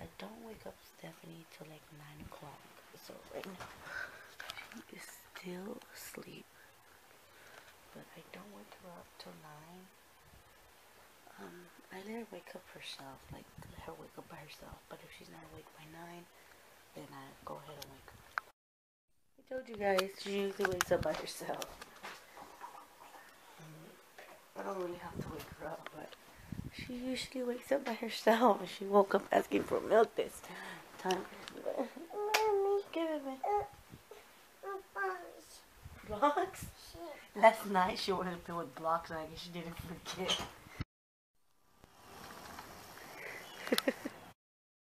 I don't wake up Stephanie till like 9 o'clock. So right now, she is still asleep. But I don't wake her up till 9. Um, I let her wake up herself, like let her wake up by herself. But if she's not awake by 9, then I go ahead and wake her up. I told you guys, she usually wakes up by herself. Um, I don't really have to wake her up, but she usually wakes up by herself. She woke up asking for milk this time. Mommy, give it me. Blocks? Last night she wanted to play with blocks and I guess she didn't forget.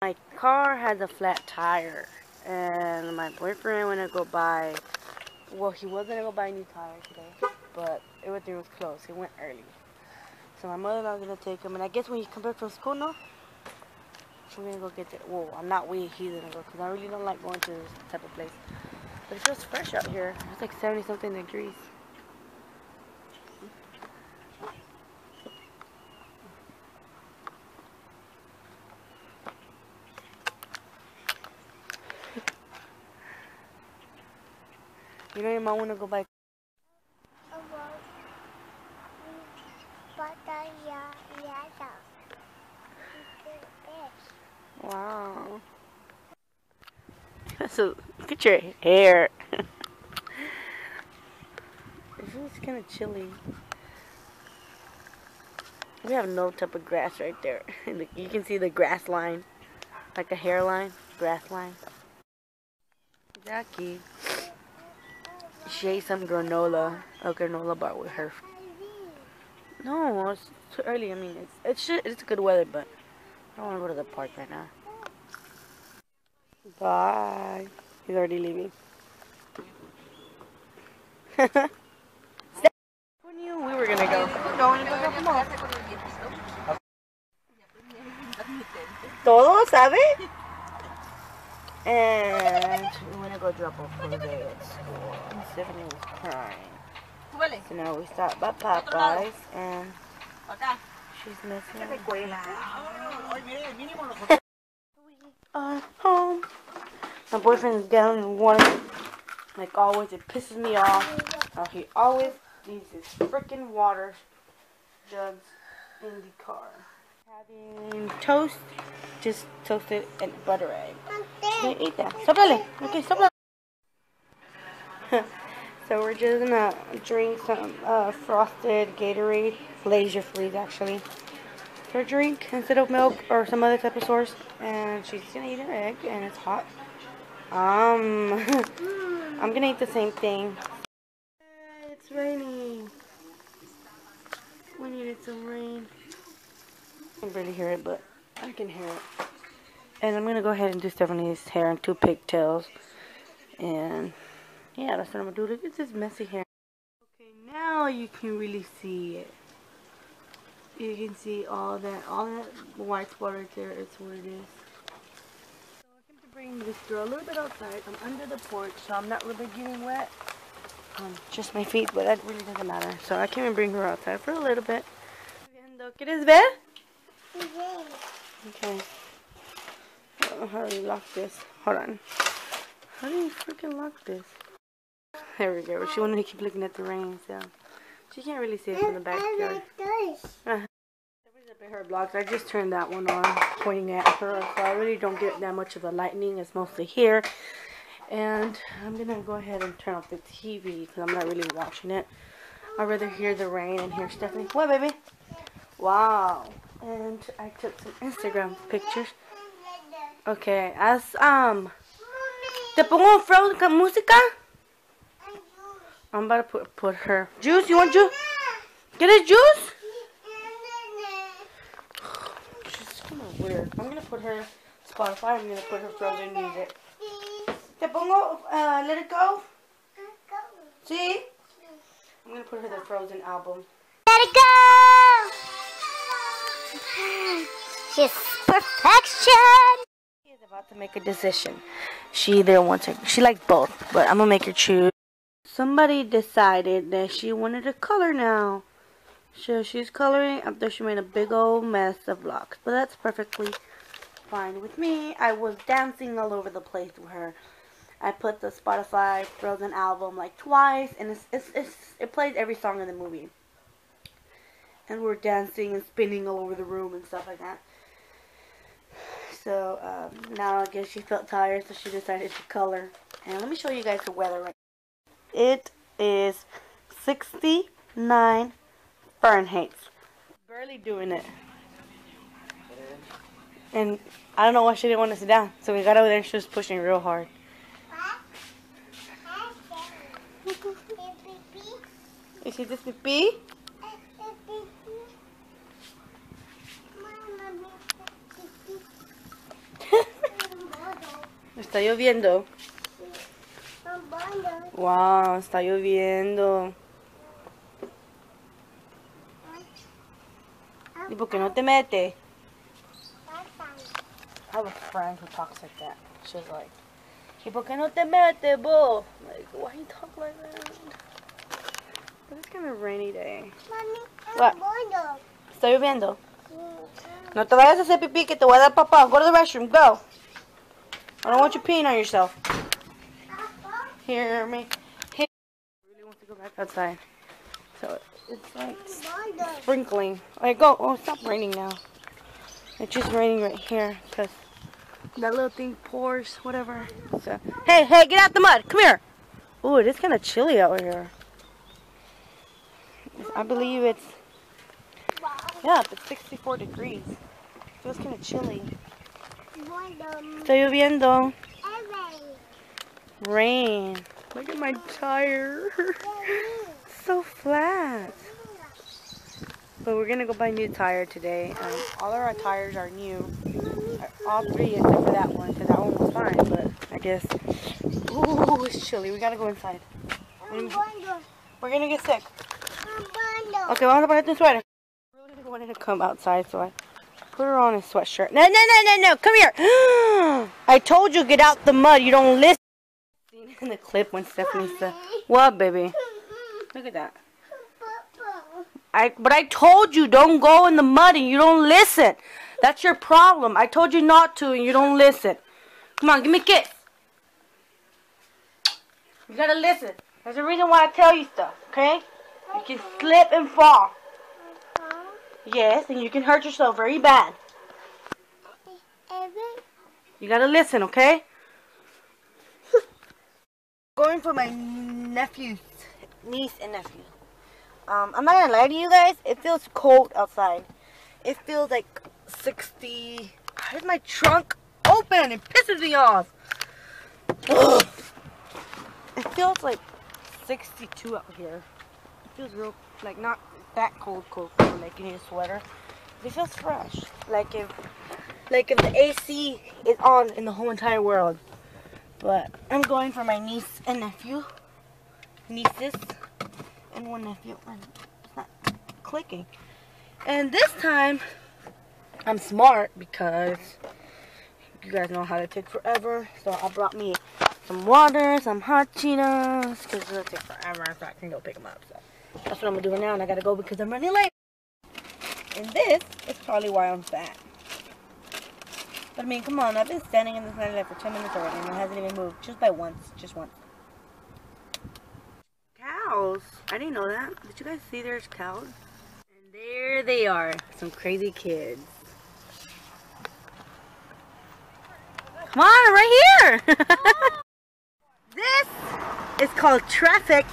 my car has a flat tire and my boyfriend went to go buy well he wasn't gonna go buy a new tire today but everything was closed he went early so my mother was gonna take him and I guess when you come back from school no we're gonna go get that well I'm not we he's gonna go because I really don't like going to this type of place. But it feels fresh out here. It's like 70 something degrees. You know your mom wanna go buy Wow. So look at your hair. it feels kind of chilly. We have no type of grass right there. you can see the grass line, like a hairline, grass line. Jackie. She ate some granola, a granola bar with her. No, it's too early. I mean, it's it's it's good weather, but I don't want to go to the park right now. Bye. He's already leaving. Who knew we were gonna go? Going to the. Todo sabe? And we're gonna go drop off Jose at school. And Stephanie was crying. So now we stopped by Popeyes and she's missing. we home. My boyfriend's down in one. Like always, it pisses me off. How he always leaves his freaking water jugs in the car. Having toast, just toasted and butter egg. Can't eat that. Soplale. Okay, soplale. so we're just gonna drink some uh, frosted Gatorade, Glacier Freeze actually, for a drink instead of milk or some other type of source. And she's gonna eat her egg, and it's hot. Um, I'm gonna eat the same thing. It's raining. We needed some rain. I can barely hear it, but I can hear it. And I'm going to go ahead and do Stephanie's hair in two pigtails. And yeah, that's what I'm to do. Look at this messy hair. Okay, now you can really see it. You can see all that, all that white there. It's what it is. So I came to bring this girl a little bit outside. I'm under the porch, so I'm not really getting wet. Um, just my feet, but that really doesn't matter. So I and bring her outside for a little bit. ¿Quieres ver? Okay. Oh, how do you lock this? Hold on. How do you freaking lock this? There we go. She wanted to keep looking at the rain, so she can't really see it from the backyard. Uh, blocks. I just turned that one on, pointing at her, so I really don't get that much of the lightning. It's mostly here. And I'm gonna go ahead and turn off the TV because I'm not really watching it. I'd rather hear the rain and hear Stephanie. What, baby? Wow. And I took some Instagram pictures. Okay, as um, ¿te pongo Frozen música? I'm about to put put her juice. You want juice? Get a juice? I'm gonna put her Spotify. I'm gonna put her Frozen music. ¿Te pongo uh, Let It Go? See? I'm gonna put her the Frozen album. Let it go! She's perfection! She is about to make a decision. She either wants her, she likes both, but I'm gonna make her choose. Somebody decided that she wanted a color now. So she's coloring after she made a big old mess of blocks. But that's perfectly fine with me. I was dancing all over the place with her. I put the Spotify Frozen album like twice, and it's, it's, it's it plays every song in the movie. And we're dancing and spinning all over the room and stuff like that. So um, now I guess she felt tired, so she decided to color. And let me show you guys the weather right. It is 69 Fahrenheit. Barely doing it. And I don't know why she didn't want to sit down. So we got over there and she was pushing real hard. Is she just pee? Está lloviendo. Wow, está lloviendo. ¿Y por qué no te metes? I have a friend who talks like that. She's like, ¿y por qué no te metes, bo? Like, why you talk like that? But it's kind of rainy day. What? Está lloviendo. No te vayas a hacer pipí que te voy a dar papá. Go to the restroom. Go. I don't want you peeing on yourself. Hear me. Hey. I really want to go back outside. So it's like sprinkling. Like, go. Oh, stop raining now. It's just raining right here because that little thing pours, whatever. So, hey, hey, get out the mud. Come here. Oh, it is kind of chilly out here. I believe it's, yeah, it's 64 degrees. Feels kind of chilly. Está lloviendo. Rain. Look at my tire. so flat. But we're gonna go buy a new tire today. Um, all of our tires are new. All three except for that one, because that one was fine. But I guess, ooh, it's chilly. We gotta go inside. We're gonna get sick. Okay, vamos a ponerte un suéter. I really wanted to come outside, so I put her on a sweatshirt. No, no, no, no, no, come here. I told you get out the mud. You don't listen. In the clip when Stephanie said, "What, baby? Look at that." I, but I told you don't go in the mud and you don't listen. That's your problem. I told you not to and you don't listen. Come on, give me a kiss. You gotta listen. There's a reason why I tell you stuff, okay? You can slip and fall. Yes, and you can hurt yourself very bad. You gotta listen, okay? Going for my nephews, niece and nephew. Um, I'm not gonna lie to you guys, it feels cold outside. It feels like 60. Why is my trunk open? It pisses me off. Ugh. It feels like 62 out here. It feels real, like not that cold, cold, cold, like you need a sweater. It feels fresh. Like if, like if the AC is on in the whole entire world. But I'm going for my niece and nephew. Nieces and one nephew. And it's not clicking. And this time, I'm smart because you guys know how to take forever. So I brought me some water, some hot Cheetos, because it'll take forever so I can go pick them up. So that's what I'm doing now, and I gotta go because I'm running late. And this is probably why I'm fat. But I mean, come on, I've been standing in this nightlight for 10 minutes already, and it hasn't even moved. Just by once, just once. Cows. I didn't know that. Did you guys see there's cows? And there they are, some crazy kids. Come on, right here! this is called traffic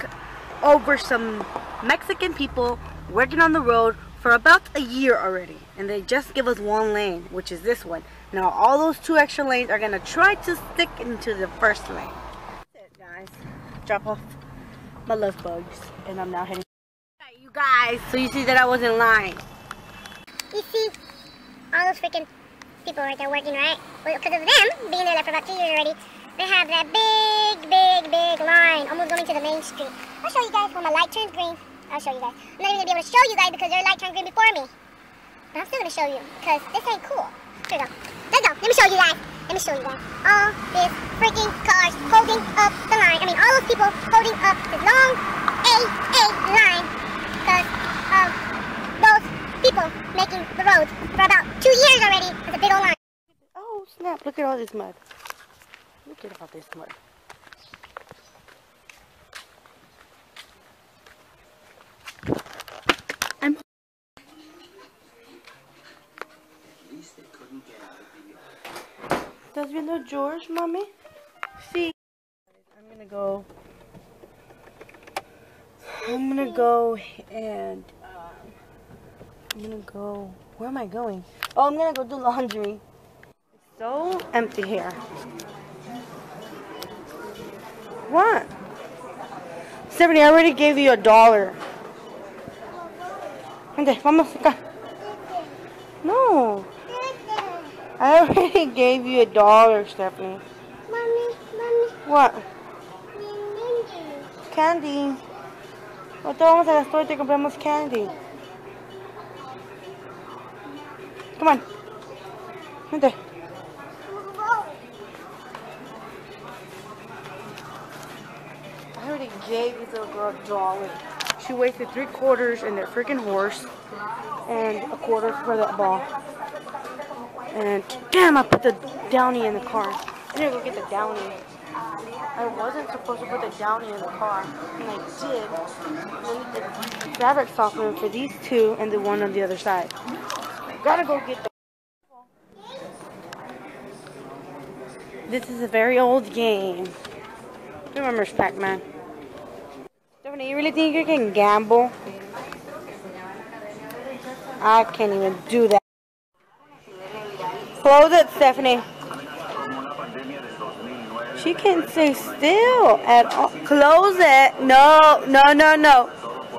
over some Mexican people working on the road for about a year already. And they just give us one lane, which is this one. Now all those two extra lanes are gonna try to stick into the first lane. That's it guys. Drop off my love bugs. And I'm now heading. You guys, so you see that I was in line. You see all those freaking people right there working, right? Well, because of them being there for about two years already, they have that big, big, big line almost going to the main street. I'll show you guys when my light turns green. I'll show you guys. I'm not even gonna be able to show you guys because their light turned green before me. But I'm still gonna show you because this ain't cool. Here we go. Let's go. Let me show you guys. Let me show you guys. All these freaking cars holding up the line. I mean, all those people holding up this long A, A line because of um, those people making the roads for about two years already. It's a big old line. Oh, snap. Look at all this mud. Look at all this mud. I'm. ¿Estás viendo George, mami? Sí. I'm gonna go. I'm gonna go and um, I'm gonna go. Where am I going? Oh, I'm gonna go do laundry. It's so empty here. What? Stephanie, I already gave you a dollar. Okay, vamos acá. No, I already gave you a dollar, Stephanie. Mommy, mommy, What? mi Mindy. Candy. Ahorita vamos a la store y te compramos candy. Come on. Vente. I already gave this little girl a dollar. She wasted three quarters in that freaking horse and a quarter for that ball. And damn, I put the downy in the car. I to go get the downy. I wasn't supposed to put the downy in the car, and I did. And then the fabric softener for these two and the one on the other side. Gotta go get the. This is a very old game. Who remembers Pac-Man? Stephanie, you really think you can gamble? I can't even do that. Close it, Stephanie. She can't stay still at all. Close it. No, no, no, no.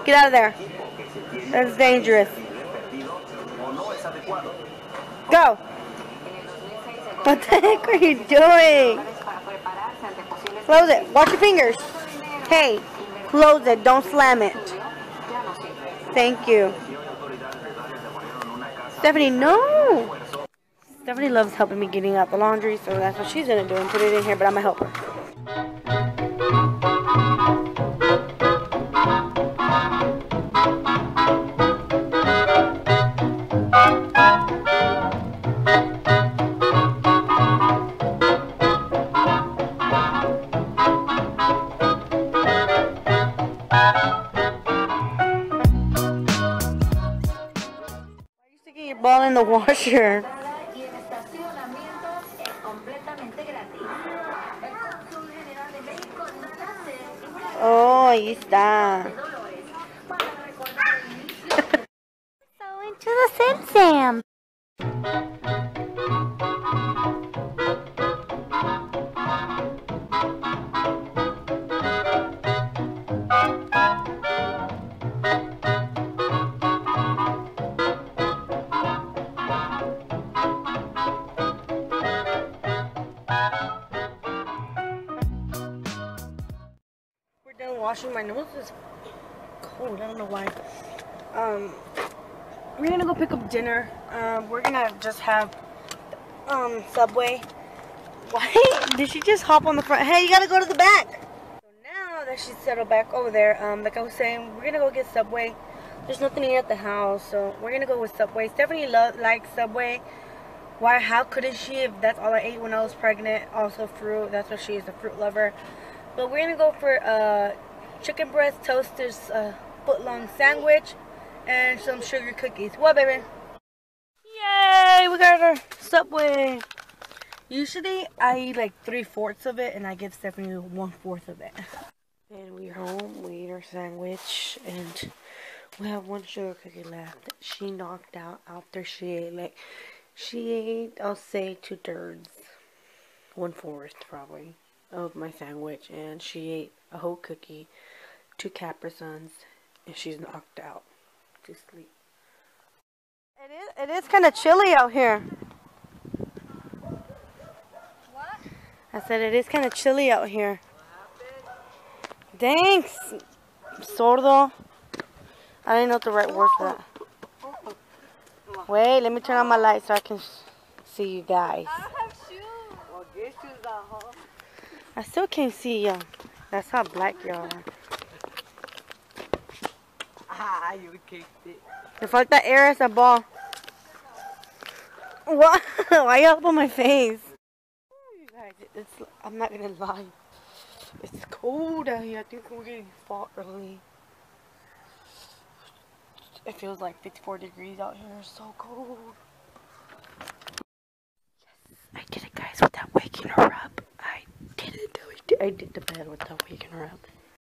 Get out of there. That's dangerous. Go. What the heck are you doing? Close it. Watch your fingers. Hey, close it. Don't slam it. Thank you. Stephanie, no. Stephanie loves helping me getting out the laundry, so that's what she's gonna do and put it in here, but I'm gonna help her. Ball in the washer? Inicio So into the Sim Sam. Washing. My nose is cold. I don't know why. Um, we're gonna go pick up dinner. Um, we're gonna just have um Subway. Why did she just hop on the front? Hey, you gotta go to the back. So now that she's settled back over there, um, like I was saying, we're gonna go get Subway. There's nothing to eat at the house, so we're gonna go with Subway. Stephanie lo- likes Subway. Why? How couldn't she? If that's all I ate when I was pregnant. Also fruit. That's what she is, a fruit lover. But we're gonna go for uh, chicken breast toasters, uh, foot long sandwich, and some sugar cookies. What, baby? Yay! We got our Subway. Usually I eat like three fourths of it, and I give Stephanie one fourth of it. And we're home. We ate our sandwich, and we have one sugar cookie left. She knocked out after she ate like she ate. I'll say two thirds, one fourth probably of my sandwich, and she ate a whole cookie, two Capri Suns, and she's knocked out to sleep. It is. It is kind of chilly out here. What? I said it is kind of chilly out here. Thanks, sordo. I didn't know the right word for that. Wait, let me turn on my light so I can see you guys. I still can't see you. That's how black you are. You kicked it. Le falta air as a ball. What? Why you up on my face? It's, I'm not gonna lie. It's cold out here. I think we're getting fall early. It feels like 54 degrees out here. It's so cold. Yes, I did it, guys, without waking her up. I did it. I did the bed without waking her up.